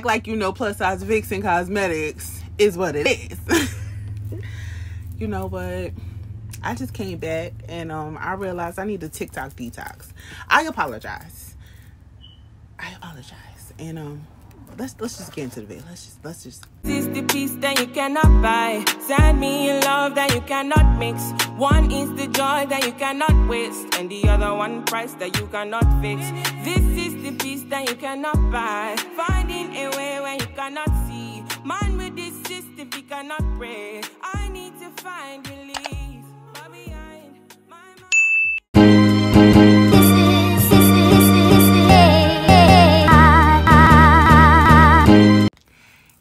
act like you know plus size Vixen Cosmetics is what it is. you know what? I just came back and um I realized I need a TikTok detox. I apologize. I apologize. And um let's let's just get into the video. Let's just let's just This is the piece that you cannot buy. Send me love that you cannot mix. One is the joy that you cannot waste, and the other one price that you cannot fix. This is the piece that you cannot buy. Finding a way when you cannot see. Man with this system, he cannot pray. I need to find relief.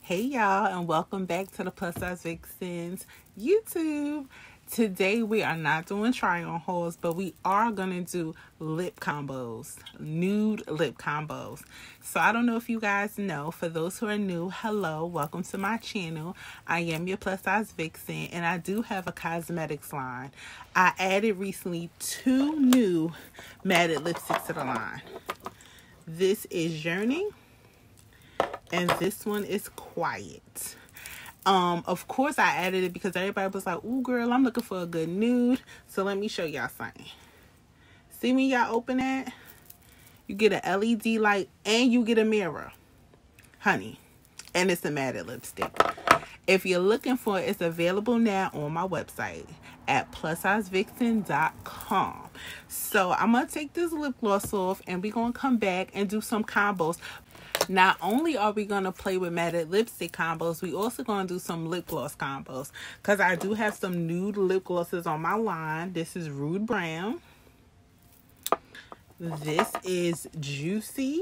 Hey y'all, and welcome back to the Plus Size Vixens YouTube. Today we are not doing try on hauls, but we are gonna do lip combos, nude lip combos. So I don't know if you guys know, for those who are new, hello, welcome to my channel. I am your plus size vixen, and I do have a cosmetics line. I added recently two new matted lipsticks to the line. This is Yearning and this one is quiet um of course i added it because everybody was like ooh girl i'm looking for a good nude. So let me show y'all something. See me y'all open it? you get a led light and you get a mirror honey. And it's a matted lipstick. If you're looking for it it's available now on my website at plussizevixen.com so i'm gonna take this lip gloss off and we're gonna come back and do some combos not only are we going to play with matted lipstick combos, we also going to do some lip gloss combos. Because I do have some nude lip glosses on my line. This is Rude Brown. This is Juicy.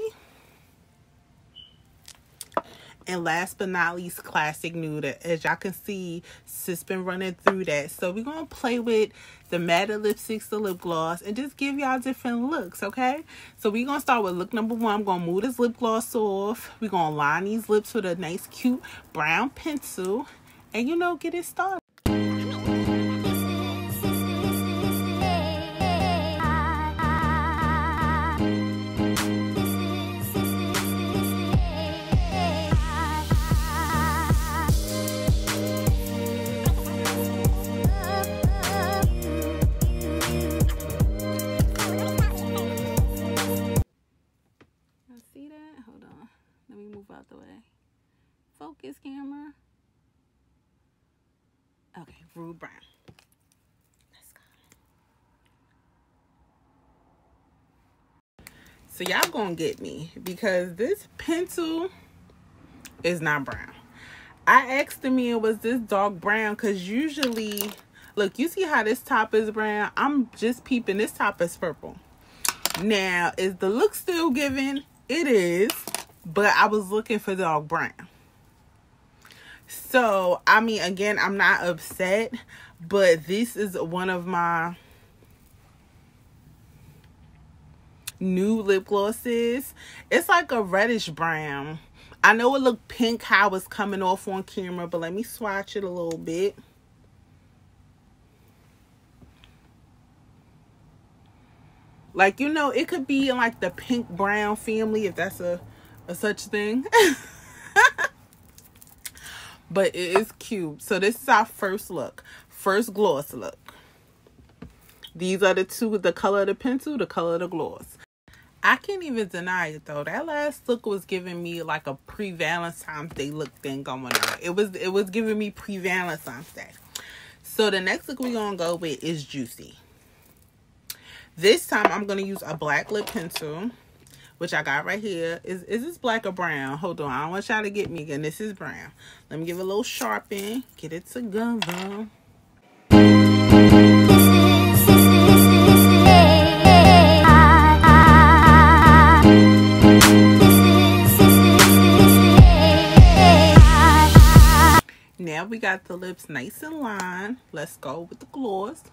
And last but not least, Classic Nude. As y'all can see, sis been running through that. So we're going to play with the matte lipsticks, the lip gloss, and just give y'all different looks, okay? So we're going to start with look number one. I'm going to move this lip gloss off. We're going to line these lips with a nice, cute brown pencil. And, you know, get it started. Rude Brown. Let's go. So y'all gonna get me because this pencil is not brown. I asked the man was this dark brown because usually, look, you see how this top is brown? I'm just peeping. This top is purple. Now, is the look still given? It is, but I was looking for dark brown. So, I mean, again, I'm not upset, but this is one of my new lip glosses. It's like a reddish brown. I know it looked pink how it's coming off on camera, but let me swatch it a little bit. Like, you know, it could be in like the pink brown family if that's a, a such thing. but it is cute. So this is our first look. First gloss look. These are the two, the color of the pencil, the color of the gloss. I can't even deny it though. That last look was giving me like a pre-Valentine's Day look thing going on. It was it was giving me pre-Valentine's Day. So the next look we're gonna go with is Juicy. This time I'm gonna use a black lip pencil, which I got right here. Is is this black or brown? Hold on, I don't want y'all to get me again. This is brown. Let me give it a little sharpen, get it together. Now we got the lips nice and lined. Let's go with the gloss.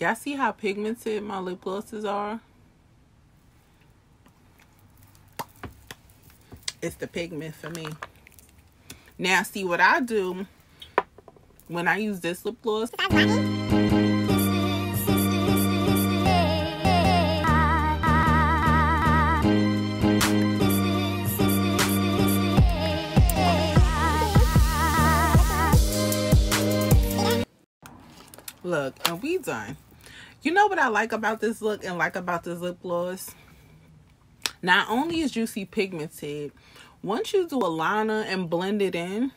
Y'all see how pigmented my lip glosses are? It's the pigment for me. Now, see what I do when I use this lip gloss. Look, and we done. You know what I like about this look and like about this lip gloss? Not only is Juicy pigmented, once you do a liner and blend it in,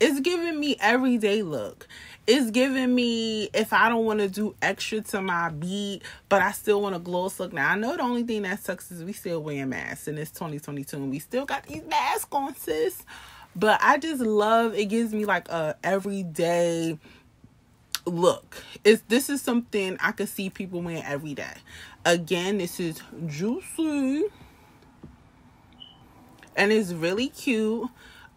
it's giving me everyday look. It's giving me if I don't want to do extra to my beat, but I still want a gloss look. Now I know the only thing that sucks is we still wearing masks and it's 2022 and we still got these masks on, sis. But I just love it gives me like a everyday look. It's this is something I could see people wearing every day. Again, this is Juicy. And it's really cute.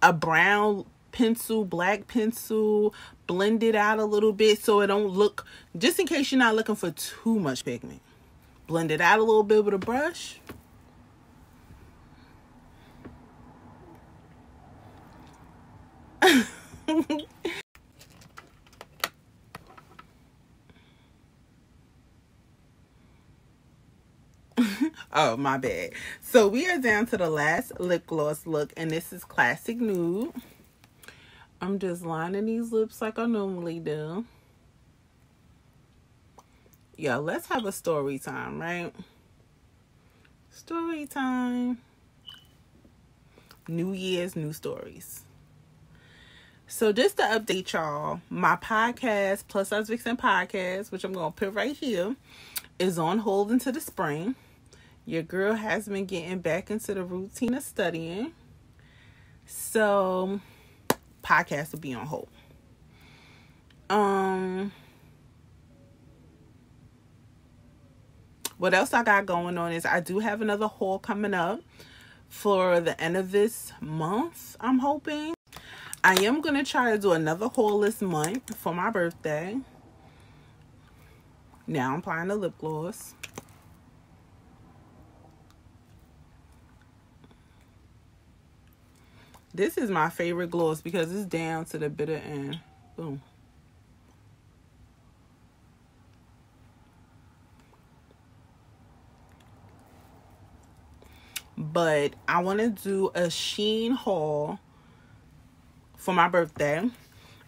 A brown pencil, black pencil, blend it out a little bit so it don't look just in case you're not looking for too much pigment. Blend it out a little bit with a brush. oh, my bad. So we are down to the last lip gloss look, and this is Classic Nude. I'm just lining these lips like I normally do. Yeah, let's have a story time, right? Story time. New Year's, new stories. So just to update y'all, my podcast, Plus Size Vixen podcast, which I'm going to put right here, is on hold until the spring. Your girl has been getting back into the routine of studying. So podcast will be on hold. Um what else I got going on is I do have another haul coming up for the end of this month, I'm hoping. I am going to try to do another haul this month for my birthday. Now I'm applying the lip gloss. This is my favorite gloss because it's down to the bitter end. Boom. But I want to do a Shein haul for my birthday.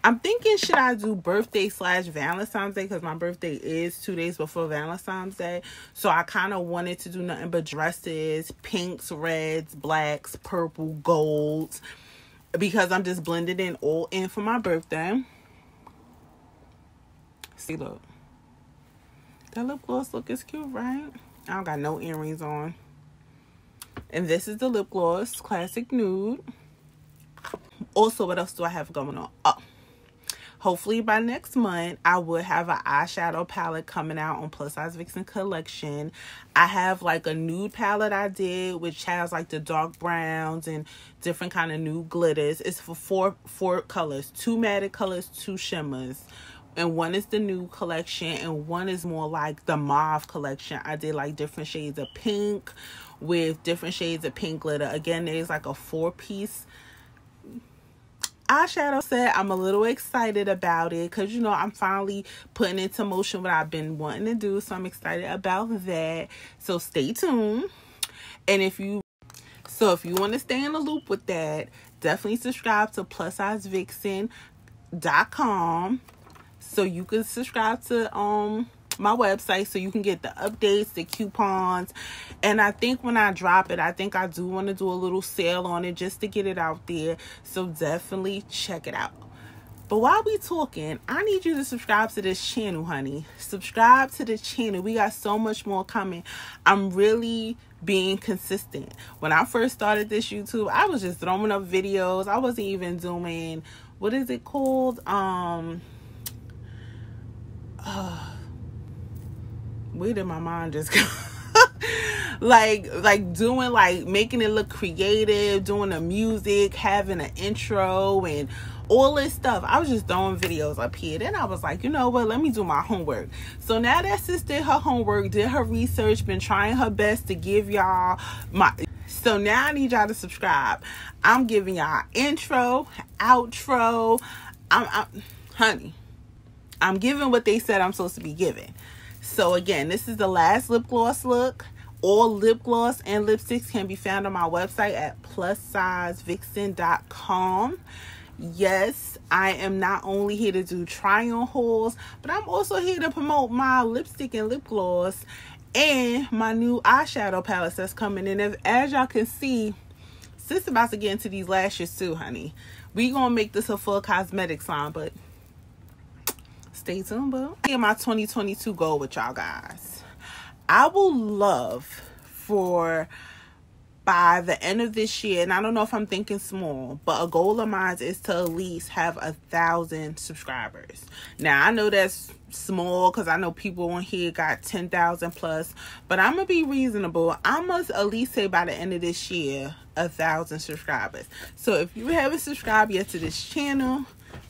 I'm thinking should I do birthday slash Valentine's Day because my birthday is two days before Valentine's Day. So I kind of wanted to do nothing but dresses, pinks, reds, blacks, purple, golds because I'm just blending in all in for my birthday. See, look. That lip gloss look is cute, right? I don't got no earrings on. And this is the lip gloss, Classic Nude. Also, what else do I have going on? Oh hopefully by next month i would have an eyeshadow palette coming out on plus size vixen collection. I have like a nude palette i did which has like the dark browns and different kind of nude glitters. It's for four four colors two matted colors two shimmers. And one is the new collection and one is more like the mauve collection. I did like different shades of pink with different shades of pink glitter. Again there's like a four piece eyeshadow set i'm a little excited about it because you know i'm finally putting into motion what i've been wanting to do so i'm excited about that. So stay tuned. And if you so if you want to stay in the loop with that definitely subscribe to plus size vixen.com so you can subscribe to um my website so you can get the updates, the coupons. And I think when I drop it, I think I do want to do a little sale on it just to get it out there. So definitely check it out. But while we talking, I need you to subscribe to this channel, honey. Subscribe to the channel. We got so much more coming. I'm really being consistent. When I first started this YouTube, I was just throwing up videos. I wasn't even doing what is it called? Um uh, where did my mind just go? like like doing like making it look creative, doing the music, having an intro and all this stuff. I was just throwing videos up here. Then I was like, you know what? Let me do my homework. So now that sis did her homework, did her research, been trying her best to give y'all my So now I need y'all to subscribe. I'm giving y'all intro, outro. I'm, I'm honey. I'm giving what they said I'm supposed to be giving. So again, this is the last lip gloss look. All lip gloss and lipsticks can be found on my website at plussizevixen.com. Yes, I am not only here to do try on hauls, but I'm also here to promote my lipstick and lip gloss and my new eyeshadow palettes that's coming in. As, as y'all can see, sis about to get into these lashes too, honey. We gonna make this a full cosmetics line, but stay tuned, boo. Here my 2022 goal with y'all guys. I will love for by the end of this year, and I don't know if I'm thinking small, but a goal of mine is to at least have a thousand subscribers. Now I know that's small because I know people on here got 10,000 plus, but I'm gonna be reasonable. I must at least say by the end of this year, a thousand subscribers. So if you haven't subscribed yet to this channel,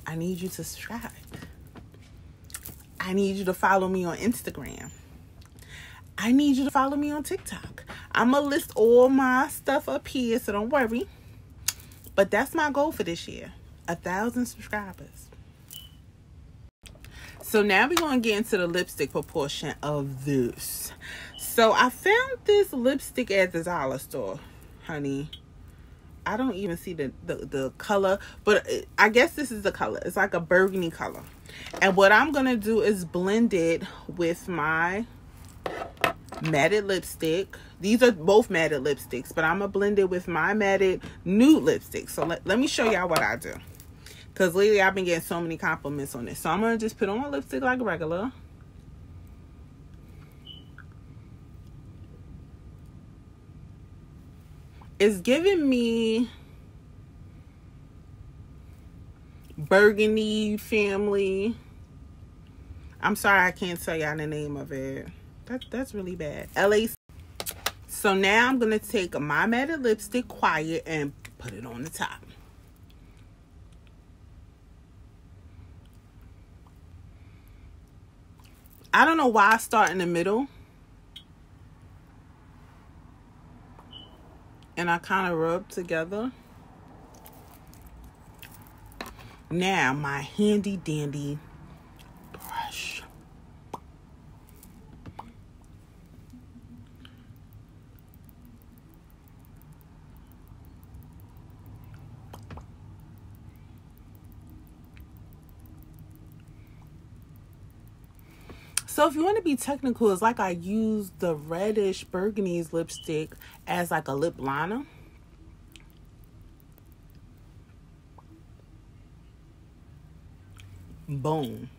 I need you to subscribe. I need you to follow me on Instagram. I need you to follow me on TikTok. I'm going to list all my stuff up here, so don't worry. But that's my goal for this year. A thousand subscribers. So now we're going to get into the lipstick proportion of this. So I found this lipstick at the dollar store, honey. I don't even see the, the, the color, but I guess this is the color. It's like a burgundy color. And what I'm going to do is blend it with my matted lipstick. These are both matted lipsticks, but I'm going to blend it with my matted nude lipstick. So let, let me show y'all what I do. Because lately I've been getting so many compliments on this. So I'm going to just put on my lipstick like a regular. It's giving me Burgundy family. I'm sorry I can't tell y'all the name of it. That, that's really bad. LA. So now I'm going to take my matted lipstick quiet and put it on the top. I don't know why I start in the middle. And I kind of rub together. Now, my handy dandy brush. So if you want to be technical, it's like I use the reddish burgundy's lipstick as like a lip liner. Boom.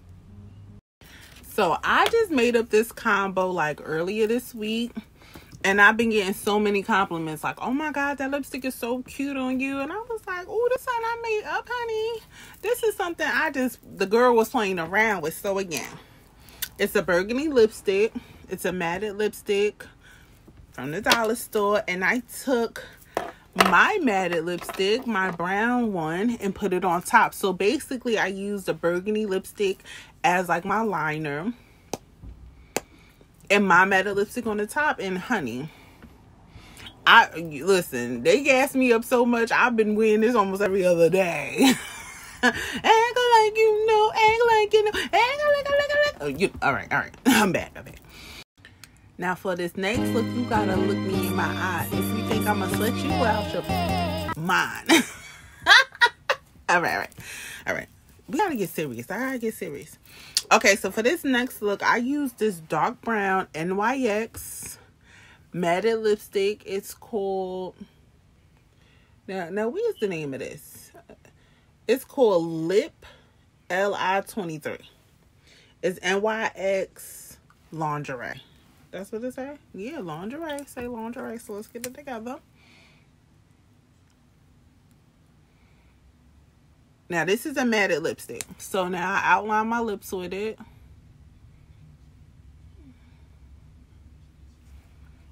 So I just made up this combo like earlier this week. And I've been getting so many compliments like, oh my God, that lipstick is so cute on you. And I was like, oh, this one I made up, honey. This is something I just, the girl was playing around with. So again, it's a burgundy lipstick. It's a matted lipstick from the dollar store. And I took my matted lipstick, my brown one, and put it on top. So basically, I used a burgundy lipstick as like my liner. And my matted lipstick on the top. And honey, I listen, they gas me up so much. I've been wearing this almost every other day. act like you know, act like you know, act like, like, like. Oh, you, all right, all right. I'm back, I'm back. Now for this next look, you gotta look me in my eye. If you think I'm gonna slut you out your mind. all right, all right, all right. We gotta get serious. I gotta get serious. Okay, so for this next look, I used this dark brown NYX matted lipstick. It's called now. Now, what is the name of this? It's called Lip Li twenty three. It's NYX lingerie. That's what it say? Yeah, lingerie. Say lingerie. So let's get it together. Now this is a matted lipstick. So now I outline my lips with it.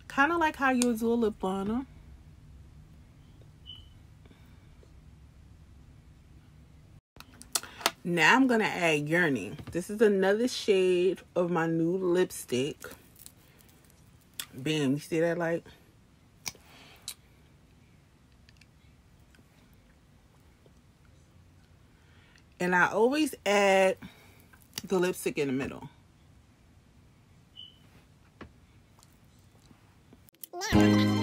Kind of like how you would do a lip liner. Now I'm going to add Yearning. This is another shade of my new lipstick. Bam, you see that light? And I always add the lipstick in the middle. Yeah.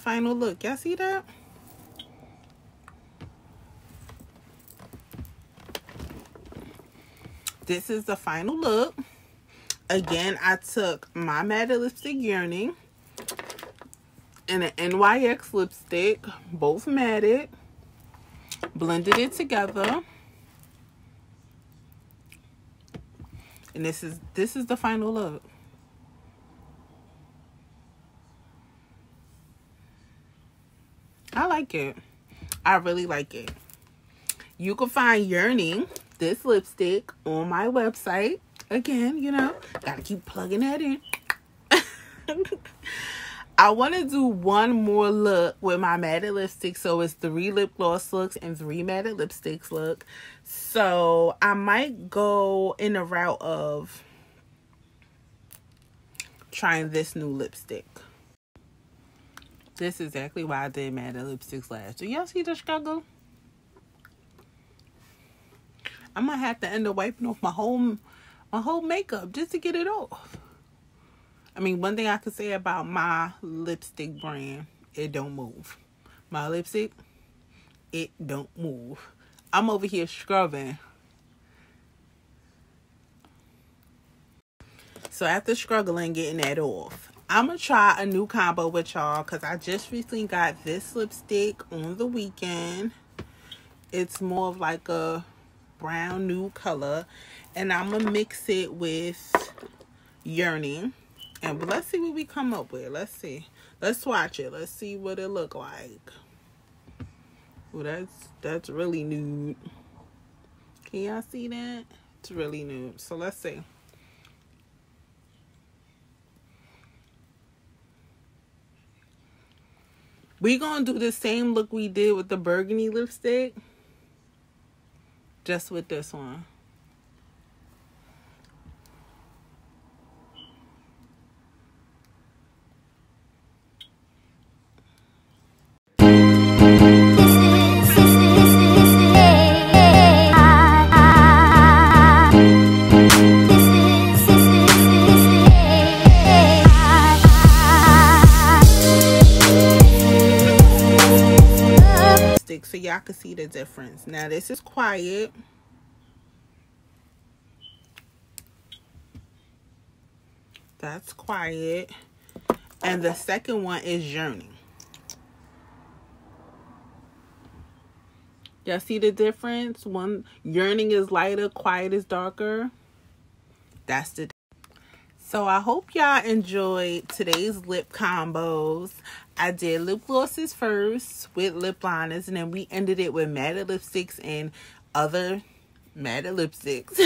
Final look. Y'all see that? This is the final look. Again, I took my matte lipstick Yearning and an NYX lipstick, both matted, blended it together. And this is this is the final look. I like it. I really like it. You can find Yearning, this lipstick, on my website. Again, you know, gotta keep plugging that in. I want to do one more look with my matted lipstick. So it's three lip gloss looks and three matted lipsticks look. So I might go in the route of trying this new lipstick. This is exactly why I did matted lipsticks last. Do y'all see the struggle? I might have to end up wiping off my whole my whole makeup just to get it off. I mean, one thing I could say about my lipstick brand, it don't move. My lipstick, it don't move. I'm over here scrubbing. So after struggling getting that off, I'm to try a new combo with y'all because I just recently got this lipstick on the weekend. It's more of like a brown new color. And I'm to mix it with Yearning. And let's see what we come up with. Let's see. Let's swatch it. Let's see what it look like. Well, that's that's really nude. Can y'all see that? It's really nude. So let's see. We gonna do the same look we did with the burgundy lipstick. Just with this one. See the difference. Now this is quiet. That's quiet. And the second one is yearning. Y'all see the difference? One yearning is lighter, quiet is darker. That's the so I hope y'all enjoyed today's lip combos. I did lip glosses first with lip liners and then we ended it with matte lipsticks and other matte lipsticks.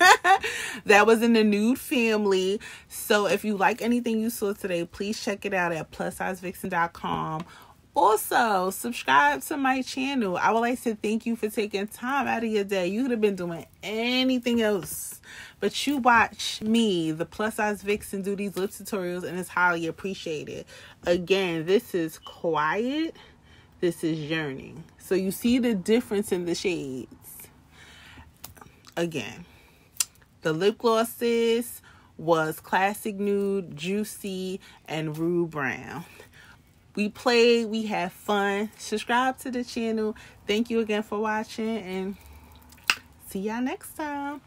that was in the nude family. So if you like anything you saw today, please check it out at plussizevixen.com also, subscribe to my channel. I would like to thank you for taking time out of your day. You could have been doing anything else, but you watch me, the plus size vixen, do these lip tutorials, and it's highly appreciated. Again, this is quiet. This is yearning. So you see the difference in the shades. Again, the lip glosses was classic nude, juicy, and rude brown we played, we had fun. Subscribe to the channel. Thank you again for watching and see y'all next time.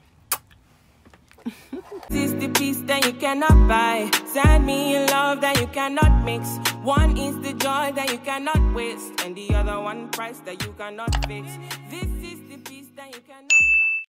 this is the piece that you cannot buy. Send me in love that you cannot mix. One is the joy that you cannot waste, and the other one price that you cannot fix. This is